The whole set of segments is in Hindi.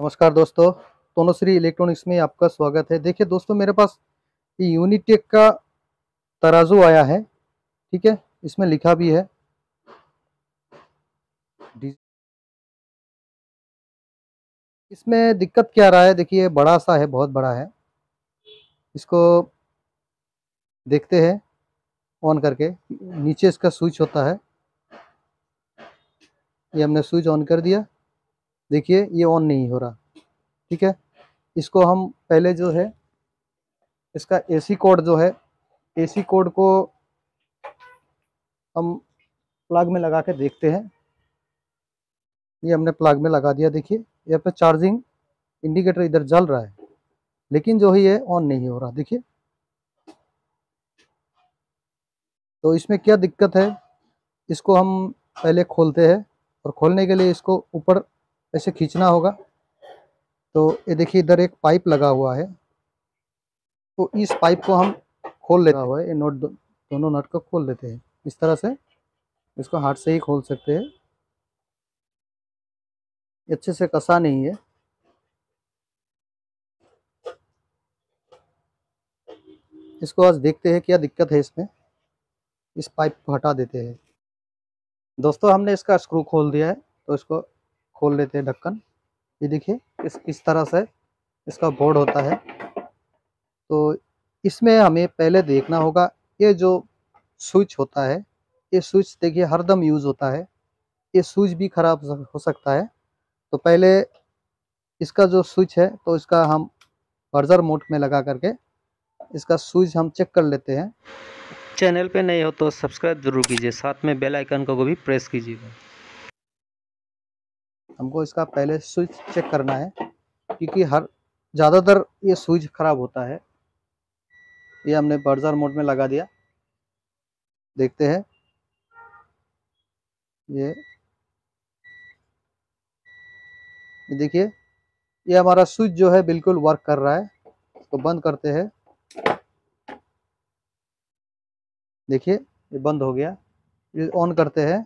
नमस्कार दोस्तों, तोनोश्री इलेक्ट्रॉनिक्स में आपका स्वागत है। देखिए दोस्तों, मेरे पास ये यूनिटेक का तराजू आया है, ठीक है? इसमें लिखा भी है। इसमें दिक्कत क्या रहा है? देखिए, बड़ा सा है, बहुत बड़ा है। इसको देखते हैं, ऑन करके। नीचे इसका स्विच होता है। ये हमने स्विच ऑन कर दिया। देखिए, ये ऑन नहीं हो रहा। ठीक है? इसको हम पहले जो है, इसका एसी कोड जो है एसी कोड को हम प्लग में लगा के देखते हैं। ये हमने प्लग में लगा दिया, देखिए। यहाँ पे चार्जिंग इंडिकेटर इधर जल रहा है, लेकिन जो है ये ऑन नहीं हो रहा, देखिए। तो इसमें क्या दिक्कत है? इसको हम पहले खोलते हैं और खोलने के लिए इसको ऊपर ऐसे खींचना होगा। तो ये देखिए इधर एक पाइप लगा हुआ है। तो इस पाइप को हम खोल लेना हुआ है, ये नोट दोनों नट को खोल लेते हैं। इस तरह से इसको हाथ से ही खोल सकते हैं। अच्छे से कसा नहीं है। इसको आज देखते हैं क्या दिक्कत है इसमें। इस पाइप को हटा देते हैं। दोस्तों, हमने इसका स्क्रू खोल दिया है तो इसको खोल लेते हैं ढक्कन। ये देखिए, इस इस तरह से इसका बोर्ड होता है। तो इसमें हमें पहले देखना होगा, ये जो स्विच होता है, ये स्विच देखिए हरदम यूज़ होता है। ये स्विच भी ख़राब हो सकता है। तो पहले इसका जो स्विच है तो इसका हम बर्जर मोड में लगा करके इसका स्विच हम चेक कर लेते हैं। चैनल पे नए हो तो सब्सक्राइब ज़रूर कीजिए। साथ में बेल आइकन को भी प्रेस कीजिएगा। हमको इसका पहले स्विच चेक करना है, क्योंकि हर, ज़्यादातर ये स्विच ख़राब होता है। ये हमने बर्जर मोड में लगा दिया। देखते हैं। ये ये देखिए, ये हमारा स्विच जो है बिल्कुल वर्क कर रहा है, इसको बंद करते हैं। देखिए, ये बंद हो गया। ये ऑन करते हैं।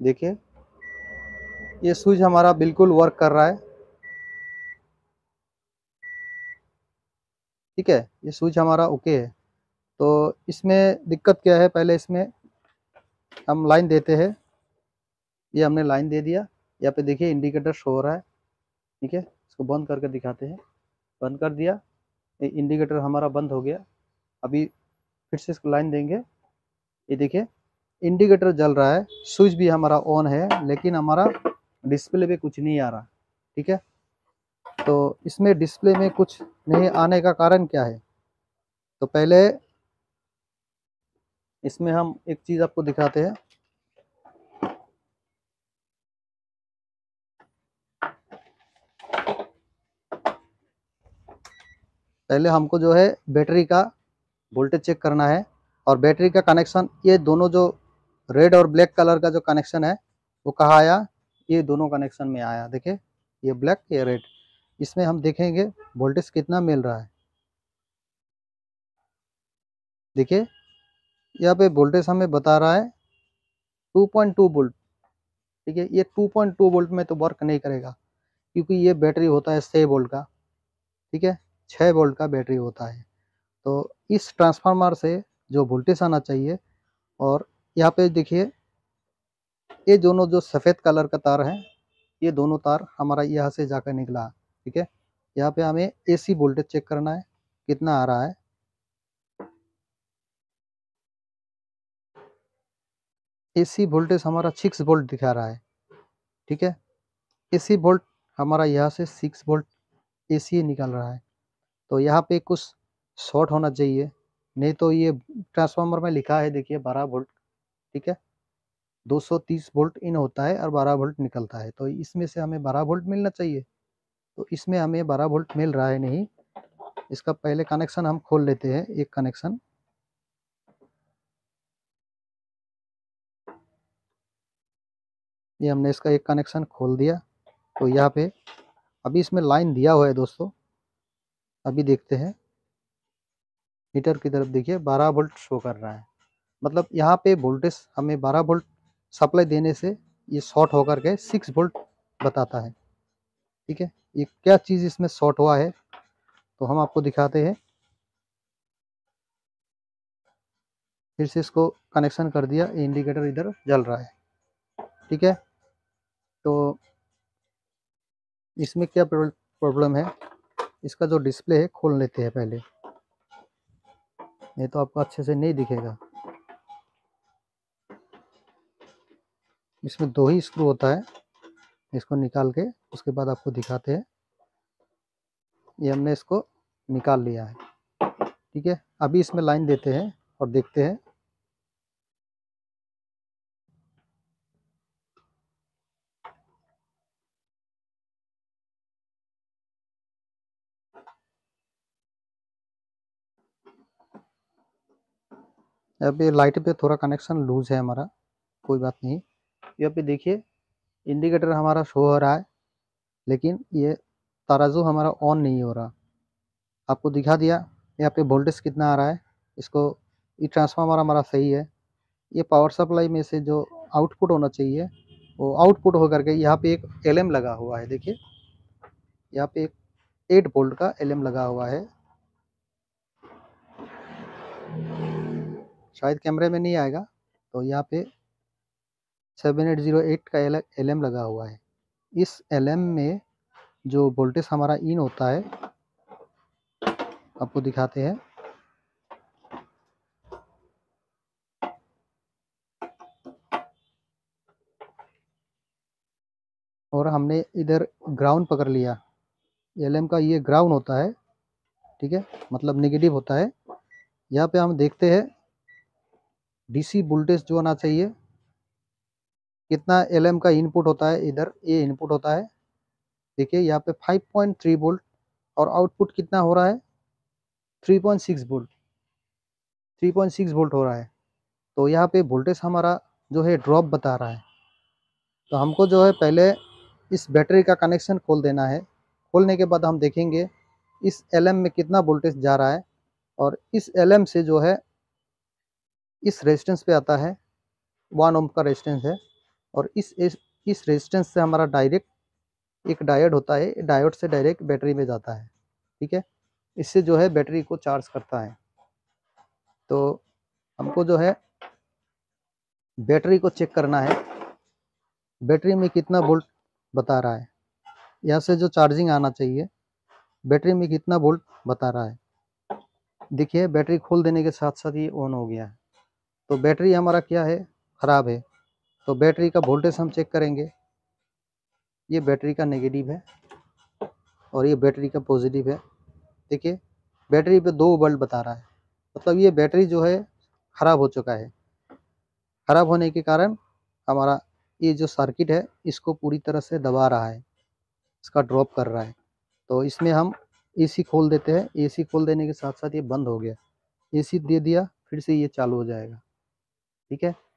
देखिए, ये स्विच हमारा बिल्कुल वर्क कर रहा है। ठीक है, ये स्विच हमारा ओके है। तो इसमें दिक्कत क्या है? पहले इसमें हम लाइन देते हैं। ये हमने लाइन दे दिया। यहाँ पे देखिए इंडिकेटर शो हो रहा है। ठीक है, इसको बंद करके दिखाते हैं। बंद कर दिया। ये इंडिकेटर हमारा बंद हो गया। अभी फिर से इसको लाइन देंगे। ये देखिए इंडिकेटर जल रहा है, स्विच भी हमारा ऑन है, लेकिन हमारा डिस्प्ले पे कुछ नहीं आ रहा, ठीक है? तो इसमें डिस्प्ले में कुछ नहीं आने का कारण क्या है? तो पहले इसमें हम एक चीज़ आपको दिखाते हैं। पहले हमको जो है बैटरी का वोल्टेज चेक करना है, और बैटरी का कनेक्शन ये दोनों जो रेड और ब्लैक कलर का जो कनेक्शन है, वो कहाँ आया? ये दोनों कनेक्शन में आया। देखिए, ये ब्लैक, ये रेड। इसमें हम देखेंगे वोल्टेज कितना मिल रहा है। देखिए, यहाँ पे वोल्टेज हमें बता रहा है 2.2 वोल्ट। ठीक है, ये 2.2 वोल्ट में तो वर्क नहीं करेगा, क्योंकि ये बैटरी होता है छः वोल्ट का। ठीक है छः वोल्ट का बैटरी होता है। तो इस ट्रांसफार्मर से जो वोल्टेज आना चाहिए और यहाँ पे देखिए, ये दोनों जो सफ़ेद कलर का तार है, ये दोनों तार हमारा यहाँ से जाकर निकला, ठीक है? यहाँ पे हमें एसी वोल्टेज चेक करना है, कितना आ रहा है। एसी वोल्टेज हमारा सिक्स वोल्ट दिखा रहा है, ठीक है? एसी वोल्ट हमारा यहाँ से सिक्स वोल्ट एसी निकल रहा है। तो यहाँ पे कुछ शॉर्ट होना चाहिए, नहीं तो ये ट्रांसफार्मर में लिखा है, देखिए, बारह वोल्ट ठीक है? 230 वोल्ट इन होता है और 12 वोल्ट निकलता है। तो इसमें से हमें 12 वोल्ट मिलना चाहिए। तो इसमें हमें 12 वोल्ट मिल रहा है नहीं। इसका पहले कनेक्शन हम खोल लेते हैं, एक कनेक्शन। ये हमने इसका एक कनेक्शन खोल दिया। तो यहाँ पे अभी इसमें लाइन दिया हुआ है दोस्तों। अभी देखते हैं। मीटर की तरफ़ देखिए 12 वोल्ट शो कर रहा है। मतलब यहाँ पे वोल्टेज हमें 12 वोल्ट सप्लाई देने से ये शॉर्ट होकर के 6 वोल्ट बताता है। ठीक है? ये क्या चीज़ इसमें शॉर्ट हुआ है? तो हम आपको दिखाते हैं। फिर से इसको कनेक्शन कर दिया इंडिकेटर इधर जल रहा है। ठीक है? तो इसमें क्या प्रॉब्लम है? इसका जो डिस्प्ले है, खोल लेते हैं पहले। नहीं तो आपको अच्छे से नहीं दिखेगा। इसमें दो ही स्क्रू होता है। इसको निकाल के उसके बाद आपको दिखाते हैं। ये हमने इसको निकाल लिया है। ठीक है? अभी इसमें लाइन देते हैं और देखते हैं। अभी लाइट पे थोड़ा कनेक्शन लूज है हमारा। कोई बात नहीं। यहाँ पे देखिए इंडिकेटर हमारा शो हो रहा है, लेकिन ये तराजू हमारा ऑन नहीं हो रहा। आपको दिखा दिया, यहाँ पे वोल्टेज कितना आ रहा है, इसको, ये ट्रांसफार्मर हमारा सही है। ये पावर सप्लाई में से जो आउटपुट होना चाहिए, वो आउटपुट होकर के यहाँ पे एक एलएम लगा हुआ है, देखिए। यहाँ पे एक एट वोल्ट का एलएम लगा हुआ है। शायद कैमरे में नहीं आएगा तो यहाँ पे सेवन एट ज़ीरो एट का एल एम लगा हुआ है। इस एल एम में जो वोल्टेज हमारा इन होता है, आपको दिखाते हैं। और हमने इधर ग्राउंड पकड़ लिया। एल एम का ये ग्राउंड होता है, ठीक है? मतलब नेगेटिव होता है। यहाँ पे हम देखते हैं, डीसी वोल्टेज जो आना चाहिए। कितना LM का इनपुट होता है, इधर ये इनपुट होता है। देखिए, यहाँ पे 5.3 वोल्ट और आउटपुट कितना हो रहा है? 3.6 वोल्ट 3.6 वोल्ट हो रहा है। तो यहाँ पे वोल्टेज हमारा जो है ड्रॉप बता रहा है। तो हमको जो है पहले इस बैटरी का कनेक्शन खोल देना है। खोलने के बाद हम देखेंगे इस LM में कितना वोल्टेज जा रहा है और इस एल से जो है इस रेजिस्टेंस पे आता है। वन ओम का रेजिस्टेंस है। और इस इस, रेजिस्टेंस से हमारा डायरेक्ट एक डायोड होता है डायोड से डायरेक्ट बैटरी में जाता है ठीक है? इससे जो है बैटरी को चार्ज करता है। तो हमको जो है बैटरी को चेक करना है। बैटरी में कितना वोल्ट बता रहा है? यहाँ से जो चार्जिंग आना चाहिए बैटरी में कितना वोल्ट बता रहा है? देखिए बैटरी खोल देने के साथ साथ ये ऑन हो गया। है तो बैटरी हमारा क्या है? ख़राब है। तो बैटरी का वोल्टेज हम चेक करेंगे। ये बैटरी का नेगेटिव है और ये बैटरी का पॉजिटिव है। देखिए, बैटरी पे दो बल्ब बता रहा है। मतलब ये बैटरी जो है, ख़राब हो चुका है। ख़राब होने के कारण हमारा ये जो सर्किट है, इसको पूरी तरह से दबा रहा है। इसका ड्रॉप कर रहा है। तो इसमें हम एसी खोल देते हैं। एसी खोल देने के साथ साथ ये बंद हो गया। एसी दे दिया, फिर से ये चालू हो जाएगा। ठीक है?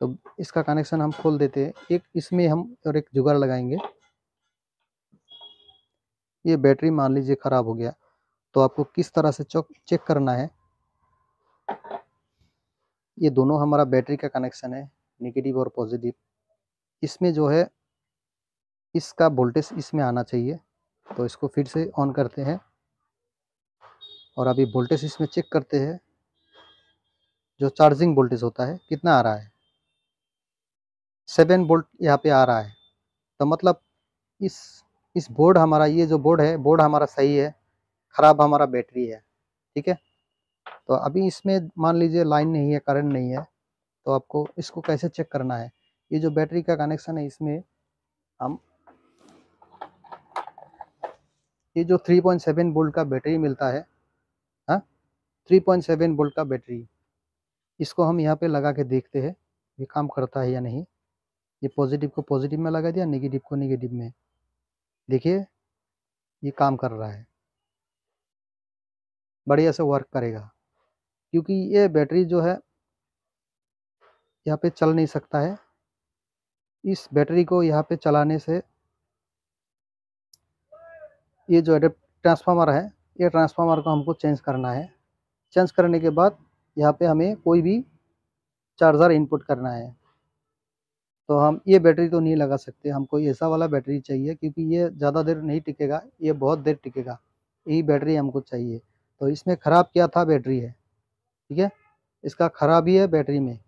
तो इसका कनेक्शन हम खोल देते हैं। एक इसमें हम और एक जुगाड़ लगाएँगे। ये बैटरी मान लीजिए ख़राब हो गया। तो आपको किस तरह से चौक, चेक करना है? ये दोनों हमारा बैटरी का कनेक्शन है नेगेटिव और पॉजिटिव इसमें जो है, इसका वोल्टेज इसमें आना चाहिए। तो इसको फिर से ऑन करते हैं। और अभी वोल्टेज इसमें चेक करते हैं। जो चार्जिंग वोल्टेज होता है, कितना आ रहा है? सेवन बोल्ट यहाँ पे आ रहा है। तो मतलब इस इस बोर्ड हमारा, ये जो बोर्ड है, बोर्ड हमारा सही है, ख़राब हमारा बैटरी है, ठीक है? तो अभी इसमें मान लीजिए लाइन नहीं है, करंट नहीं है तो आपको इसको कैसे चेक करना है? ये जो बैटरी का कनेक्शन है इसमें हम ये जो 3.7 वोल्ट का बैटरी मिलता है हाँ? 3.7 वोल्ट का बैटरी, इसको हम यहाँ पे लगा के देखते हैं, ये काम करता है या नहीं। ये पॉजिटिव को पॉजिटिव में लगा दिया नेगेटिव को नेगेटिव में। देखिए, ये काम कर रहा है। बढ़िया से वर्क करेगा। क्योंकि ये बैटरी जो है, यहाँ पे चल नहीं सकता है। इस बैटरी को यहाँ पे चलाने से ये जो ट्रांसफार्मर है, ये ट्रांसफार्मर को हमको चेंज करना है। चेंज करने के बाद यहाँ पे हमें कोई भी चार्जर इनपुट करना है। तो हम, ये बैटरी तो नहीं लगा सकते, हमको ऐसा वाला बैटरी चाहिए क्योंकि ये ज़्यादा देर नहीं टिकेगा, ये बहुत देर टिकेगा, यही बैटरी हमको चाहिए। तो इसमें ख़राब क्या था बैटरी है, ठीक है? इसका ख़राबी है बैटरी में,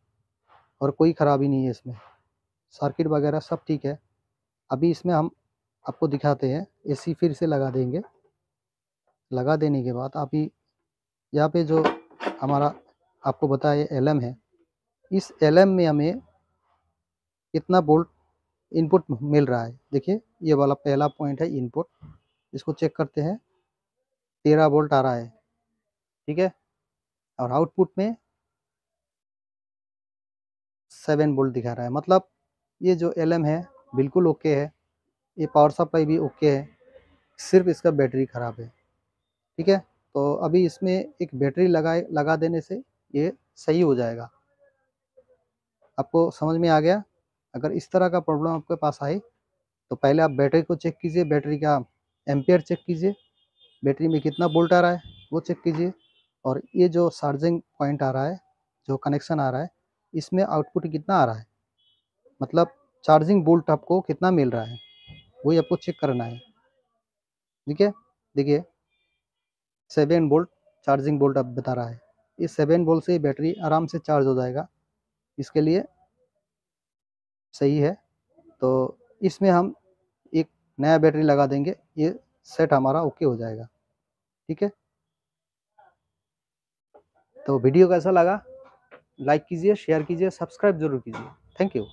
और कोई ख़राबी नहीं है इसमें। सर्किट वगैरह सब ठीक है। अभी इसमें हम आपको दिखाते हैं, एसी फिर से लगा देंगे। लगा देने के बाद अभी यहाँ पे जो हमारा आपको बताया एलएम है, इस एलएम में हमें कितना बोल्ट इनपुट मिल रहा है। देखिए, ये वाला पहला पॉइंट है इनपुट इसको चेक करते हैं। तेरह बोल्ट आ रहा है। ठीक है? और आउटपुट में सेवन बोल्ट दिखा रहा है। मतलब ये जो एलएम है, बिल्कुल ओके है। ये पावर सप्लाई भी ओके है। सिर्फ़ इसका बैटरी ख़राब है। ठीक है? तो अभी इसमें एक बैटरी लगाए, लगा देने से ये सही हो जाएगा। आपको समझ में आ गया? अगर इस तरह का प्रॉब्लम आपके पास आए तो पहले आप बैटरी को चेक कीजिए, बैटरी का एम्पेयर चेक कीजिए। बैटरी में कितना बोल्ट आ रहा है, वो चेक कीजिए। और ये जो चार्जिंग पॉइंट आ रहा है, जो कनेक्शन आ रहा है, इसमें आउटपुट कितना आ रहा है? मतलब चार्जिंग बोल्ट आपको कितना मिल रहा है, वही आपको चेक करना है। ठीक है? देखिए, सेवन बोल्ट चार्जिंग बोल्ट आप बता रहा है। इस सेवन बोल्ट से बैटरी आराम से चार्ज हो जाएगा। इसके लिए सही है। तो इसमें हम एक नया बैटरी लगा देंगे। ये सेट हमारा ओके हो जाएगा। ठीक है? तो वीडियो कैसा लगा? लाइक कीजिए, शेयर कीजिए, सब्सक्राइब ज़रूर कीजिए। Thank you.